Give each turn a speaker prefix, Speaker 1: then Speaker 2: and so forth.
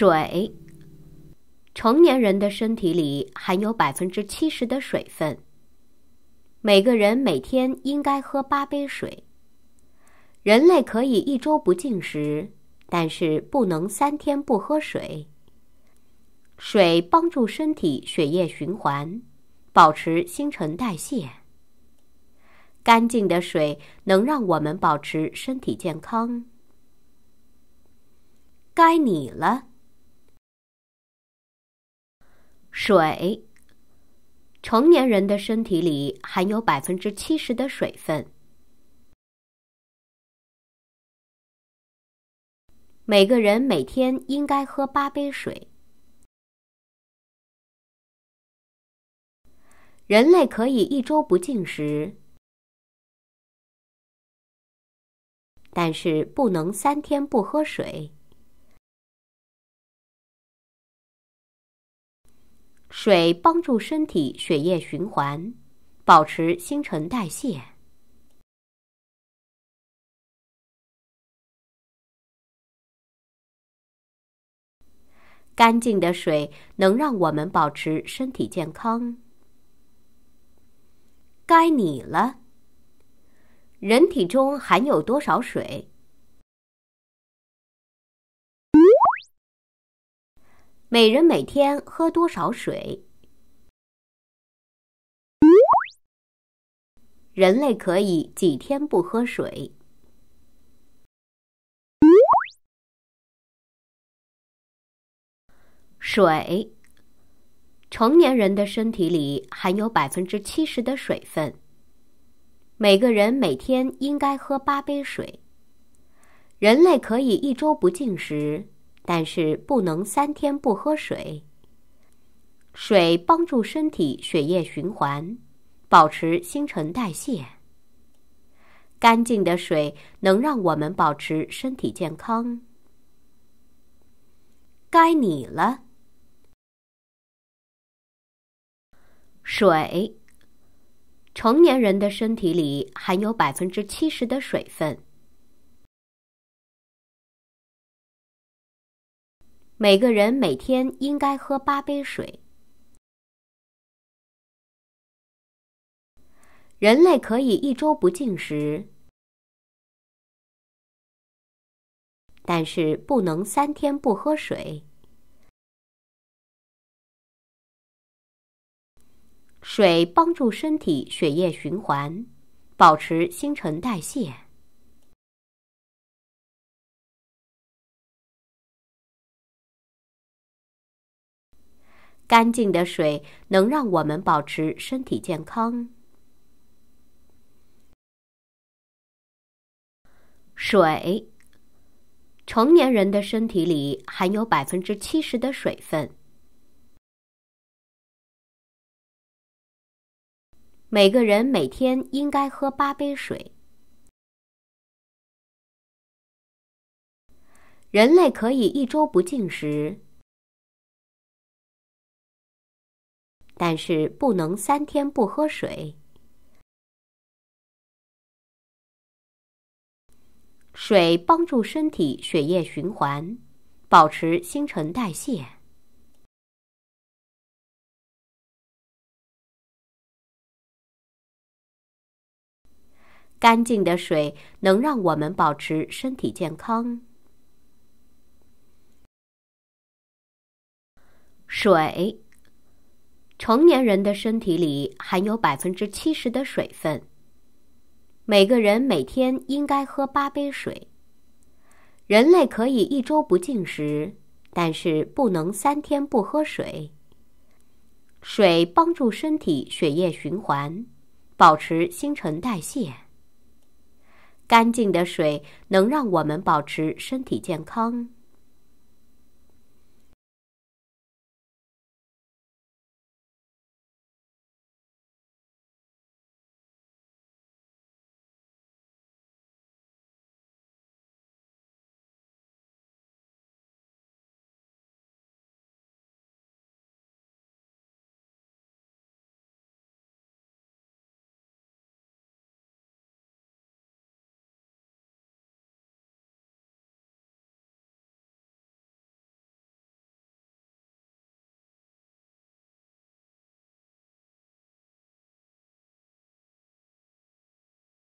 Speaker 1: 水。成年人的身体里含有百分之七十的水分。每个人每天应该喝八杯水。人类可以一周不进食，但是不能三天不喝水。水帮助身体血液循环，保持新陈代谢。干净的水能让我们保持身体健康。该你了。水。成年人的身体里含有百分之七十的水分。每个人每天应该喝八杯水。人类可以一周不进食，但是不能三天不喝水。水帮助身体血液循环，保持新陈代谢。干净的水能让我们保持身体健康。该你了。人体中含有多少水？每人每天喝多少水？人类可以几天不喝水？水。成年人的身体里含有百分之七十的水分。每个人每天应该喝八杯水。人类可以一周不进食。但是不能三天不喝水。水帮助身体血液循环，保持新陈代谢。干净的水能让我们保持身体健康。该你了。水。成年人的身体里含有百分之七十的水分。每个人每天应该喝八杯水。人类可以一周不进食，但是不能三天不喝水。水帮助身体血液循环，保持新陈代谢。干净的水能让我们保持身体健康。水。成年人的身体里含有百分之七十的水分。每个人每天应该喝八杯水。人类可以一周不进食。但是不能三天不喝水。水帮助身体血液循环，保持新陈代谢。干净的水能让我们保持身体健康。水。成年人的身体里含有百分之七十的水分。每个人每天应该喝八杯水。人类可以一周不进食，但是不能三天不喝水。水帮助身体血液循环，保持新陈代谢。干净的水能让我们保持身体健康。